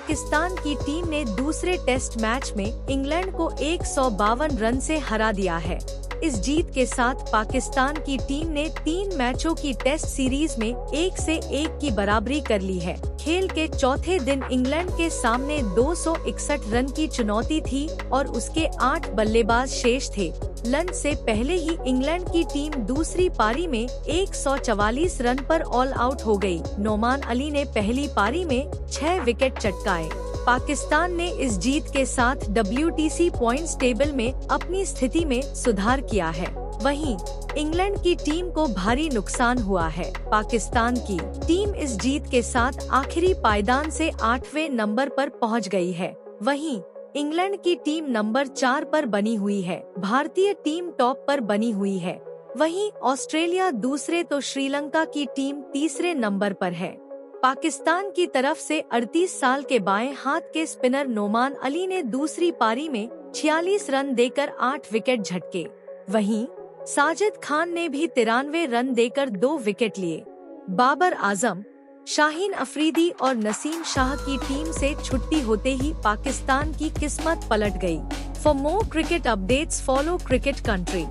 पाकिस्तान की टीम ने दूसरे टेस्ट मैच में इंग्लैंड को एक सौ बावन रन से हरा दिया है। इस जीत के साथ पाकिस्तान की टीम ने तीन मैचों की टेस्ट सीरीज़ में एक से एक की बराबरी कर ली है। खेल के चौथे दिन इंग्लैंड के सामने 261 रन की चुनौती थी और उसके आठ बल्लेबाज शेष थे। लंच से पहले ही इंग्लैंड की टीम दूसरी पारी में 144 रन पर ऑल आउट हो गई। नोमान अली ने पहली पारी में छह विकेट चटकाए। पाकिस्तान ने इस जीत के साथ डब्ल्यूटीसी पॉइंट्स टेबल में अपनी स्थिति में सुधार किया है। वहीं, इंग्लैंड की टीम को भारी नुकसान हुआ है। पाकिस्तान की टीम इस जीत के साथ आखिरी पायदान से आठवें नंबर पर पहुँच गई है। वहीं, इंग्लैंड की टीम नंबर चार पर बनी हुई है। भारतीय टीम टॉप पर बनी हुई है। वहीं, ऑस्ट्रेलिया दूसरे तो श्रीलंका की टीम तीसरे नंबर पर है। पाकिस्तान की तरफ़ से 38 साल के बाएँ हाथ के स्पिनर नोमान अली ने दूसरी पारी में 46 रन देकर 8 विकेट झटके। वहीं, साजिद खान ने भी तिरानवे रन देकर दो विकेट लिए। बाबर आज़म, शाहीन अफरीदी और नसीम शाह की टीम से छुट्टी होते ही पाकिस्तान की किस्मत पलट गई। For more cricket updates follow cricket country